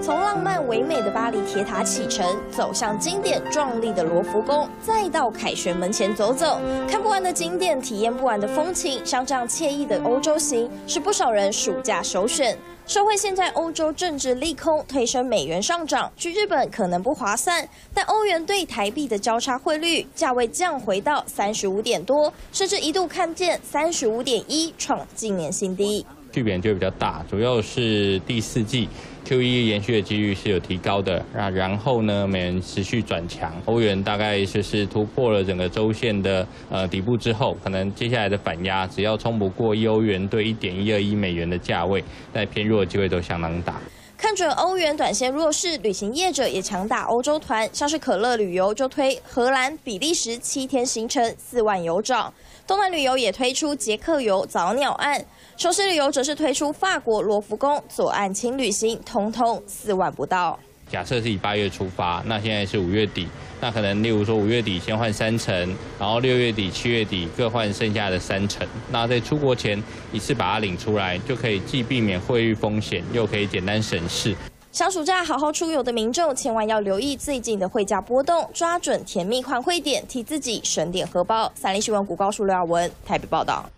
从浪漫唯美的巴黎铁塔启程，走向经典壮丽的罗浮宫，再到凯旋门前走走，看不完的景点，体验不完的风情。像这样惬意的欧洲行，是不少人暑假首选。社会现在欧洲政治利空，推升美元上涨，去日本可能不划算。但欧元对台币的交叉汇率价位降回到三十五点多，甚至一度看见三十五点一，创近年新低。巨变就比较大，主要是第四季 Q 一延续的几率是有提高的。那然后呢，美元持续转强，欧元大概就是突破了整个周线的呃底部之后，可能接下来的反压，只要冲不过一欧元兑一点一二一美元的价位，在偏弱的机会都相当大。看准欧元短线弱势，旅行业者也强打欧洲团，像是可乐旅游就推荷兰、比利时七天行程四万游涨，东南旅游也推出捷克游早鸟岸，首饰旅游则是推出法国罗浮宫左岸轻旅行，通通四万不到。假设是以八月出发，那现在是五月底，那可能例如说五月底先换三成，然后六月底、七月底各换剩下的三成，那在出国前一次把它领出来，就可以既避免汇率风险，又可以简单省事。想暑假好好出游的民众，千万要留意最近的汇价波动，抓准甜蜜换汇点，替自己省点荷包。三立新闻股高数廖亚文台北报道。